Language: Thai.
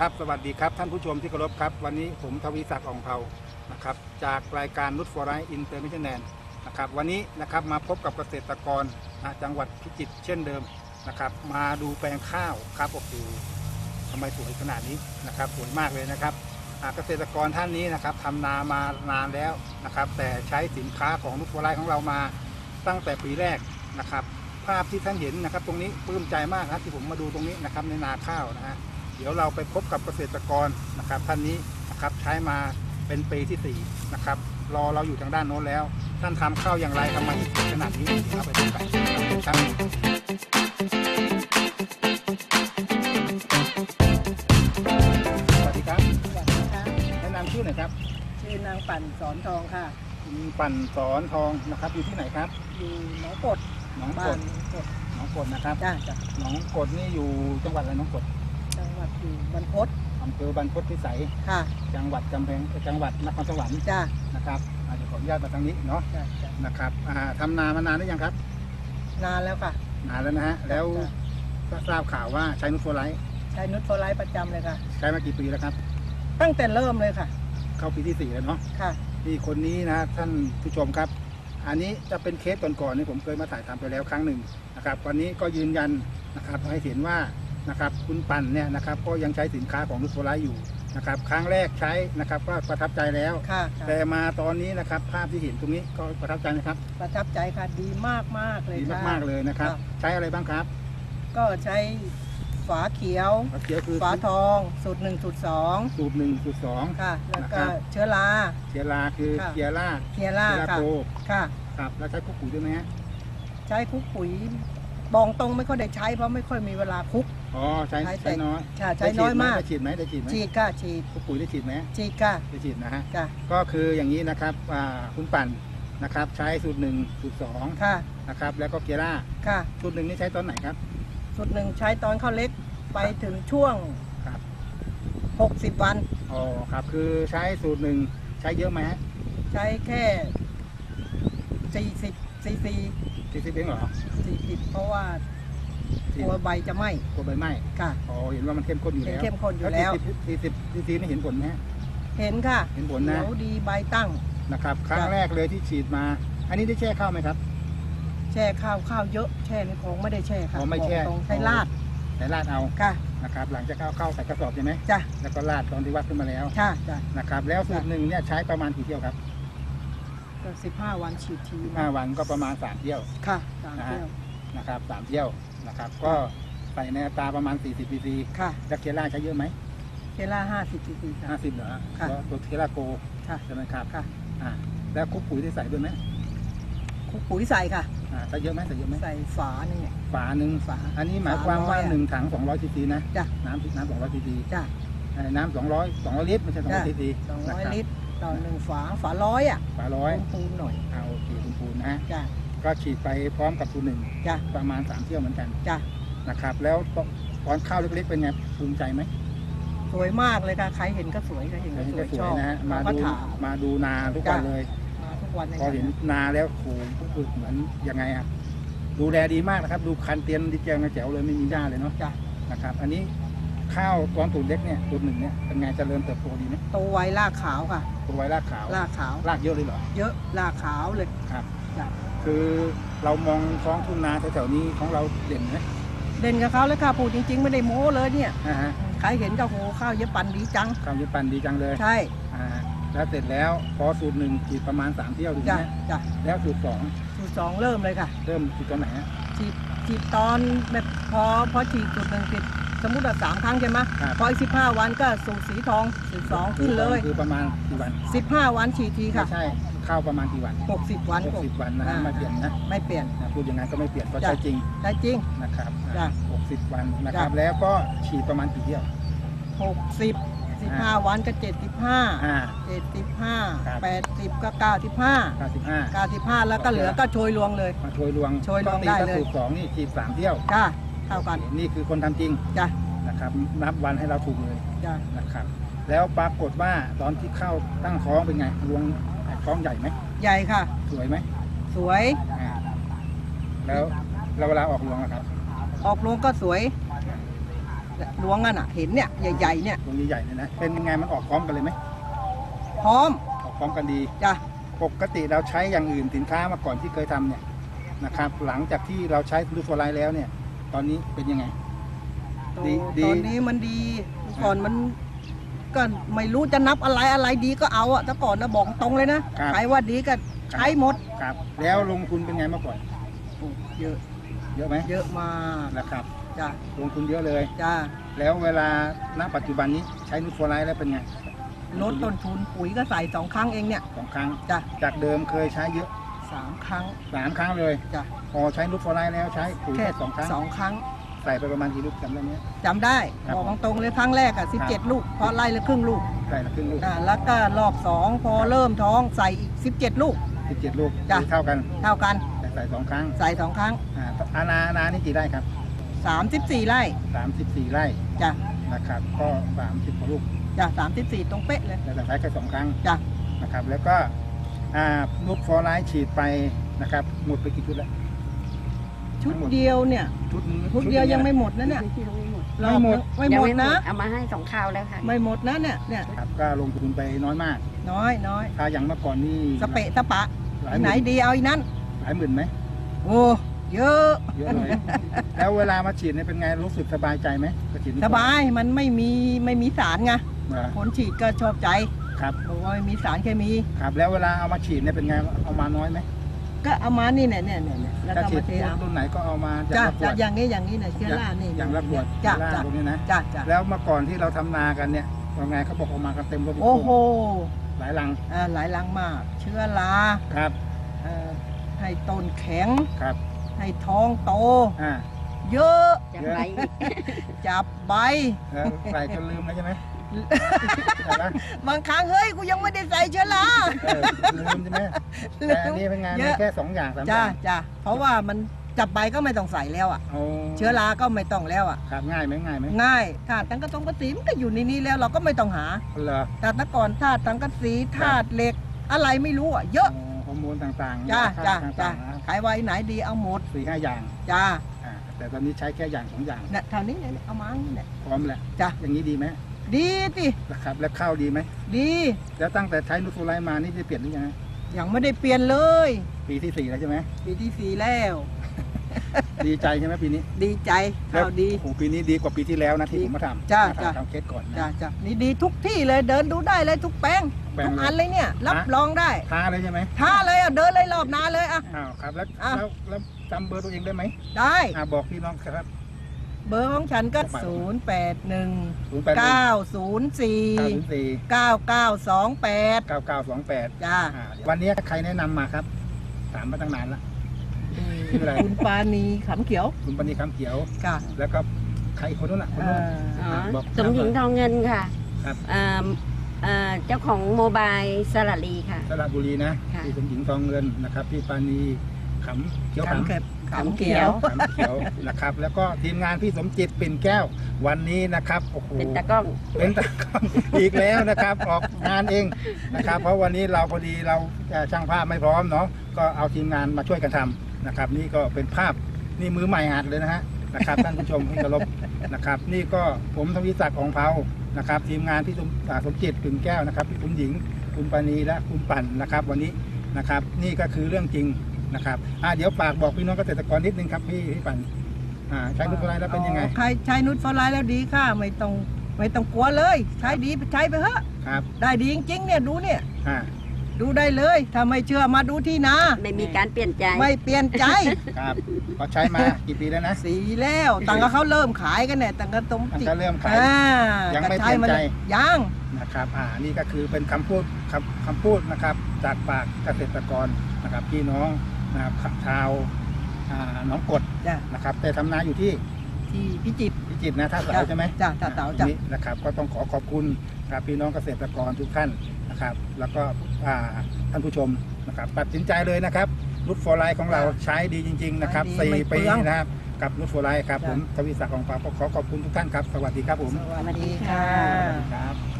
ครับสวัสดีครับ ท่านผู้ชมที่เคารพครับ วันนี้ผมทวีศักดิ์อ่องเภานะครับจากรายการนูตโฟไลท์ International นะครับวันนี้นะครับมาพบกับเกษตรกรนะจังหวัดพิจิตรเช่นเดิมนะครับ มาดูแปลงข้าวครับโอ้โหทำไมสวยขนาดนี้นะครับสวยมากเลยนะครับเกษตรกรท่านนี้นะครับทำนามานานแล้วนะครับ แต่ใช้สินค้าของนูตโฟไลท์ของเรามาตั้งแต่ปีแรกนะครับ ภาพที่ท่านเห็นนะครับ ตรงนี้ปลื้มใจมากครับที่ผมมาดูตรงนี้นะครับในนาข้าวนะฮะ เดี๋ยวเราไปพบกับเกษตรกรนะครับ ท่านนี้นะครับใช้มาเป็นปีที่สี่นะครับรอเราอยู่ทางด้านโน้นแล้ว ท่านทำข้าวอย่างไรทำไมถึงสวยขนาดนี้เราไปดูกันครับสวัสดีครับสวัสดีค่ะแนะนำชื่อหน่อยครับชื่อนางปั่นสอนทองค่ะคุณปั่นสอนทองนะครับ อยู่ที่ไหนครับ อยู่หนองกดหนองกบ้านดกรดหนองกรดนะครับจ้าจ้าหนองกรดนี่อยู่จังหวัดอะไรหนองกรดจังห วัดอยู่บรรพตอำเภอบรรพตพิสัย ค่ะ จังหวัดกำแพงจังหวัดนครสวรรค์จ้านะครับอาจจะขออนุญาตมาทางนี้เนาะจ้าจ้านะครับอ่าทำนามานานหรือยังครับนานแล้วค่ะ นานแล้วนะฮะแล้วจ้ะก็ทราบข่าวว่าใช้นูตโฟไลท์ใช้นูตโฟไลท์ประจำเลยค่ะ ใช้มากี่ปีแล้วครับ ตั้งแต่เริ่มเลยค่ะ เข้าปีที่สี่แล้วเนาะค่ะ นี่คนนี้นะท่านผู้ชมครับ อันนี้จะเป็นเคสก่อนๆนี่ผมเคยมาถ่ายทำไปแล้วครั้งหนึ่งนะครับวันนี้ก็ยืนยันนะครับให้เห็นว่า นะครับคุณปันเนี่ยนะครับก็ยังใช้สินค้าของนุชโฟไลท์อยู่นะครับครั้งแรกใช้นะครับก็ประทับใจแล้ว ค่ะค่ะแต่มาตอนนี้นะครับภาพที่เห็นตรงนี้ก็ประทับใจนะครับประทับใจค่ะดีมากมากๆเลยดีค่ะ มากๆเลยนะครับ ค่ะ ใช้อะไรบ้างครับก็ใช้ฝาเขียว ฝาเขียวคือฝาทองสูตรหนึ่งสูตรสองสูตรหนึ่งสูตรสอง ค่ะ แล้วนะคก็รับ เชื้อราเทียราคือค่ะเทียร่าเทียร่าเทียราค่ะโกค่ะ ครับแล้วใช้คุกปุ๋ยด้วยไหมฮะใช้คุกปุ๋ย บองตรงไม่ค่อยได้ใช้เพราะไม่ค่อยมีเวลาคุก อ๋อใช้ใช้แต่ใช้น้อยค่ะใช้น้อยมาก ได้ฉีดไหมได้ฉีดไหมฉีดค่ะฉีดคุกปุ๋ยได้ฉีดไหมฉีดค่ะได้ฉีดนะฮะ ค่ะ ก็คืออย่างนี้นะครับอ่าคุณปั่นนะครับใช้สูตรหนึ่งสูตรสองค่ะ นะครับแล้วก็เกียร่าค่ะสูตรหนึ่งนี่ใช้ตอนไหนครับสุดหนึ่งใช้ตอนเข้าเล็กไปถึงช่วงครับ60วัน อ๋อครับคือใช้สูตรหนึ่งใช้เยอะไหมฮะใช้แค่40ซีซี สี่สิบเองเหรอ40เพราะว่ากลัวใบจะไหม้กลัวใบไหม้ค่ะ อ๋อเห็นว่ามันเข้มข้นอยู่เป็นแล้วเข้มข้นอยู่แล้ว สี่สิบสี่สิบนี่เห็นผลไหมฮะ เห็นค่ะเห็นผลนะ เขียวดีใบตั้ง นะครับ ครั้งครับแรกเลยที่ฉีดมา อันนี้ได้แช่ข้าวไหมครับ แช่ข้าวข้าวเยอะแช่ในคงไม่ได้แช่ค่ะอ๋อไม่แช่บอกตรงใช้ลาดใส่ราดเอา ค่ะ นะครับ หลังจากเข้าเข้าใส่กระสอบใช่ไหม จ้ะแล้วก็ราดตอนที่วัดขึ้นมาแล้ว ค่ะจ้ะ นะครับ แล้วสูตรหนึ่งเนี่ยใช้ประมาณกี่เที่ยวครับ ก็15วันฉีดทีห้าวันก็ประมาณสามเที่ยว ค่ะสามนะฮะเที่ยวนะครับสามเที่ยวนะครับ ก็ใส่ในอัตราประมาณ 40ซีซีค่ะ แล้วเคล่าใช้เยอะไหม เคล่า50ซีซีค่ะ 50 เหรอค่ะแล้วตัวเคล่าโกค่ะ ใช่ไหมครับค่ะ อ่าแล้วคุกปุ๋ยได้ใส่ด้วยไหมคุกปุ๋ยใส่ค่ะ อ่าใส่เยอะไหมใส่เยอะไหมใส่ฝาหนึ่งเนี่ย ฝาหนึ่งฝาอันนี้หมายความว่าฝาร้อยอะหนึ่งถัง 200ซีซีนะ จ้ะ น้ำน้ำ200ซีซีจ้ะเอ่อน้ำ200 200 ลิตรไม่ใช่จ้ะ200ซีซีสองนะร้อยครับลิตร ต่อหนึ่งฝาฝาร้อยอะฝาร้อยปูนๆหน่อยอ่าโอเคคุณปูนนะฮะจ้ะก็ฉีดไปพร้อมกับสูตรหนึ่งจ้ะประมาณ3เที่ยวเหมือนกันจ้ะนะครับ แล้วตอนข้าวเล็กๆเป็นไงภูมิใจไหมสวยมากเลยค่ะใครเห็นก็สวยใครเห็นอัก็นนี้สก็วยสชวอยบนะฮะมาเราก็ดูถามมาดูนาทุกวันเลยมาทุกวันเลยพอเห็นนาแล้วโหรู้สึกเหมือนยังไงอะดูแลดีมากนะครับ ดูคันเตียนดีแจงแจ๋วเลยไม่มีหญ้าเลยเนาะจ้ะนะครับ อันนี้ ข้าวตอนตูดเล็กเนี่ยตูดหนึ่งเนี่ยเป็นไงเจริญเติบโตดีไหมโตไวรากขาวค่ะ ตัวไว้รากขาวรากขาว รากเยอะเลยเหรอเยอะรากขาวเลยครับ จ้ะคือเรามองท้องทุ่งนาแถวๆนี้ของเราเด่นไหมเด่นกับเขาเลยค่ะพูดจริง ๆ ไม่ได้โม้เลยเนี่ยอ่าฮะใครเห็นก็โหข้าวเยอะปันดีจังข้าวยึดปันดีจังเลยใช่อ่าแล้วเสร็จแล้วพอสูตรหนึ่งฉีดประมาณ3เที่ยวถูกจ้ะไหมจ้ะแล้วสูตรสองสูตรสองเริ่มเลยค่ะ เริ่มฉีดตอนไหนฮะฉีดฉีดตอนแบบพอพอฉีดจุดหนึ่งฉีด สมมุติว่าสามครั้งใช่ไหมครับ พออีกสิบห้าวันก็สูตรสีทองสูตรสองขึ้นเลยคือประมาณกี่วันสิบห้าวันฉีดทีไม่ค่ะใช่ข้าวประมาณกี่วันหกสิบวัน60วันนะฮะอ่าไม่เปลี่ยนนะไม่เปลี่ยน นะพูดอย่างนั้นก็ไม่เปลี่ยนก็จ้ะใช้จริงได้จริง นะครับจ้ะ หกสิบวันนะครับจ้ะแล้วก็ฉีดประมาณกี่เที่ยว หกสิบสิบห้าวันก็เจ็ดสิบห้าอ่า เจ็ดสิบห้าครับ แปดสิบก็เก้าสิบห้าเก้าสิบห้าเก้าสิบห้าแล้วก็เหลือก็โชยรวงเลย มาโชยรวงโชยรวงก็ตีได้ถ้าเลยสูตรสองนี่ฉีดสามเที่ยว จ้า เท่ากันนี่คือคนทำจริงจ้านะครับ นับวันให้เราถูกเลยจ้านะครับ แล้วปรากฏว่าตอนที่เข้าตั้งท้องเป็นไงรวงท้องใหญ่ไหมใหญ่ค่ะ สวยไหมสวยอ่าแล้วเราเวลาออกรวงนะครับ ออกรวงก็สวยดวงนั่นอะเห็นเนี่ยใหญ่ๆเนี่ยตรงนี้ใหญ่เลยนะเป็นไงมันออกพร้อมกันเลยไหมพร้อมออกพร้อมกันดีจ้ะปกติเราใช้อย่างอื่นสินค้ามาก่อนที่เคยทำเนี่ยนะครับ หลังจากที่เราใช้ลูกโซไลท์แล้วเนี่ย ตอนนี้เป็นยังไง ดีดี ตอนนี้มันดีก่อนมันก็ไม่รู้จะนับอะไรอะไรดีก็เอาอะแต่ก่อนนะบอกตรงเลยนะครับ ใครว่าดีก็ใช้หมดครับ แล้วลงทุนเป็นไงเมื่อก่อน โอ้เยอะเยอะไหมเยอะมากนะครับ จ้ะลงทุนเยอะเลย จ้ะแล้วเวลาณปัจจุบันนี้ใช้นูตโฟไลท์แล้วเป็นไงลดต้นทุนปุ๋ยก็ใส่สองครั้งเองเนี่ยสองครั้ง จ้ะจากเดิมเคยใช้เยอะ สามครั้ง สามครั้งเลยจ้ะพอใช้นูตโฟไลท์แล้วใช้ปุ๋ยแค่แค่สองครั้งสองครั้ง ใส่ไปประมาณกี่ลูกจำได้ไหม จำได้ครับบอกตรงๆเลยครั้งแรกอะสิบเจ็ดลูกพอไร่ละครึ่งลูกใส่ละครึ่งลูกอ่าแล้วก็รอบสองพอเริ่มท้องใส่อีกสิบเจ็ดลูก สิบเจ็ดลูกจ้ะ เท่ากันเท่ากันแต่ใส่สองครั้งใส่สองครั้ง อ่าอาณาอาณานี่กี่ไร่ครับสามสิบสี่ไร่สามสิบสี่ไร่จ้ะนะครับก็สามสิบกว่าลูกจ้ะสามสิบสี่ตรงเป๊ะเลย แต่ใช้แค่สองครั้งจ้ะ นะครับแล้วก็ อ่านูตโฟไลท์ฉีดไปนะครับหมดไปกี่ชุดแล้ว ชุดเดียวเนี่ย ชุดนี้ชุดเดียวยังไม่หมดนะเนี่ยไม่หมดไม่หมดไม่ยังหมดไม่นะเอามาให้สองข้าวแล้วค่ะไม่หมดนะเนี่ยเนี่ยครับก็ลงทุนไปน้อยมาก น้อยน้อยถ้าอย่างเมื่อก่อนนี่สเปะสปะหลายหไหนมื่นดีเอาอีนั่นหลายหมื่นไหมโอ้เยอะเยอะเลยแล้วเวลามาฉีดเนี่ยเป็นไงรู้สึกสบายใจไหมก็ฉีดสบายมันไม่มีไม่มีสารไงเหรอคนฉีดก็ชอบใจ ครับ บอกว่าไม่มีสารเคมี ครับ แล้วเวลาเอามาฉีดเนี่ยเป็นไงเอามาน้อยไหมก็เอามานี่เนี่ยเนี่ยเนี่ยเนี่ยแล้วถ้าก็ฉีดมาเทเอารุ่นไหนก็เอามาจ้ะละขจ้ะวดอย่างนี้อย่างนี้เนี่ยเชื้อรานี่อย่างละขวดจ้ะเชื้อราจ้ะตรงนี้นะจ้ะจ้ะแล้วเมื่อก่อนที่เราทำนากันเนี่ยว่าไงเขาบอกเอามากันเต็มรถบรรทุกโอ้โหหลายลังเอ่อหลายลังมาก เชื้อราครับเอ่อให้ต้นแข็ง ครับให้ท้องโต อ่าเยอะจะไร จับใบ แล้วใส่จนลืมแล้วใช่ไหม ใช่ไหมบางครั้งเฮ้ยกูยังไม่ได้ใส่เชื้อราเออลืมใช่ไหมแต่อันนี้เป็นงานเยมีอะแค่สองอย่างสามอจ้าย่างจ้าเพราะว่ามันจับใบก็ไม่ต้องใส่แล้วอะเอาเชื้อราก็ไม่ต้องแล้วอะ ครับง่ายไหมง่ายไหมง่ายธาตุตังกะตงกะสีมันก็อยู่ในนี้แล้วเราก็ไม่ต้องหาเหรอแต่แต่ก่อนธาตุตังกะสีธาตุเหล็ก อะไรไม่รู้อะเยอะอ๋อฮอร์โมนต่างๆจ้าจ้าต่จ้างๆนะขายไว้ไหนดีเอาหมดสี่ห้าอย่างจ้าอ่าแต่ตอนนี้ใช้แค่อย่างสองอย่าง เนี่ยเท่านี้เนี่ยเอามาเนี่ยพร้อมแหละจ้าอย่างนี้ดีไหม ดีสินะครับ แล้วข้าวดีไหม ดี แล้วตั้งแต่ใช้นูตโฟไลท์มา นี่ได้เปลี่ยนหรือยังฮะยังไม่ได้เปลี่ยนเลย ปีที่สี่แล้วใช่ไหม ปีที่สี่แล้ว ดีใจใช่ไหมปีนี้ดีใจข้าวดี โอ้โหปีนี้ดีกว่าปีที่แล้วนะที่ดีผมมาทำจ้ามาจ้าทำทำเคสก่อนนะ จ้าจ้านี่ดีทุกที่เลยเดินดูได้เลยทุกแปลงแปลงทุกเลยอันเลยเนี่ย รับฮะ รองได้ท้าเลยใช่ไหมท่าเลยอะเดินเลยรอบนาเลยอะ อ้าวครับ แล้วอะ แล้วแล้วจำเบอร์ตัวเองได้ไหมได้ อ่าบอกพี่น้องครับ เบอร์ของฉันก็บอกไป0 8 1 ศูนย์แปดหนึ่ง9 0 เก้าศูนย์4 สี่9 9 2 8 เก้าเก้าสองแปดจ้าอ่าวันนี้ใครแนะนำมาครับ ถามมาตั้งนานละ ชื่ออะไร คุณปานีขำเขียวคุณปณีคำเขียว ค่ะแล้วก็ใครอีกคนนู้นน่ะคนเอ่นู้นออ๋อบอกสมหญิงทองเงินค่ะครับเอ่อเอ่อเจ้าของโมบายสระลีค่ะ สระบุรีนะค่ะ พี่สมหญิงทองเงินนะครับพี่ปานีขำเขียวขำขำเขียวขำเขียว ขำเขียวนะครับ แล้วก็ทีมงานพี่สมจิตปิ่นแก้ววันนี้นะครับโอ้โหเป็นตากล้องเป็นตากล้องอีกแล้วนะครับ ออกงานเองนะครับ เพราะวันนี้เราพอดีเราเอ่อช่างภาพไม่พร้อมเนาะก็เอาทีมงานมาช่วยกันทำนะครับ นี่ก็เป็นภาพนี่มือใหม่หัดเลยนะฮะนะครับท่านผู้ชมที่เคารพนะครับ นี่ก็ผมทวีศักดิ์ของเผานะครับ ทีมงานพี่สมอ่าสมจิตปิ่นแก้วนะครับพี่สมหญิงคุณปานีและคุณปั่นนะครับ วันนี้นะครับ นี่ก็คือเรื่องจริง นะครับอ่าเดี๋ยวฝากบอกพี่น้องเกษตรกรนิดนึงครับพี่พี่ปั่นอ่าใช้ลูกอะไรแล้วเป็นยังไงใครใช้นุชฟอร์ไลน์แล้วดีค่ะ ไม่ต้องไม่ต้องกลัวเลย ใช้ดีใช้ไปเถอะครับได้ดีจริงๆเนี่ยดูเนี่ยอ่าดูได้เลยถ้าไม่เชื่อมาดูที่นาไม่มีการเปลี่ยนใจ ไม่เปลี่ยนใจครับก็ใช้มากี่ปีแล้วนะสีแล้วตั้งแต่เขาเริ่มขายกันเนี่ยตั้งแต่ตรงตั้งจิแต่เริ่มขายอ่ายังไม่ก็ใช้าเปลี่ยนใจยังนะครับอ่านี่ก็คือเป็นคำพูดคำคำพูดนะครับ จากปากเกษตรกรนะครับพี่น้อง นะครับชาวอ่าหน้องกดจ้ะนะครับ แต่ทำนาอยู่ที่ที่พิจิตร พิจิตรนะท่าเสาจ้ะใช่ไหมจ้ะท่าเสาอ่จ้ะ นี่นะครับ ก็ต้องขอขอบคุณครับพี่น้องเกษตรกรทุกท่านนะครับ แล้วก็อ่าท่านผู้ชมนะครับ ตัดสินใจเลยนะครับนูตโฟไลท์ของเราใช้ดีจริง ๆ นะครับใช้ดีสี่ไม่ปีเปลืองนะครับ กับนูตโฟไลท์ครับจ้ะ ผมทวีศักดิ์ของปาก็ขอขอบคุณทุกท่านครับ สวัสดีครับผมสวัสดีค่ะ ครับ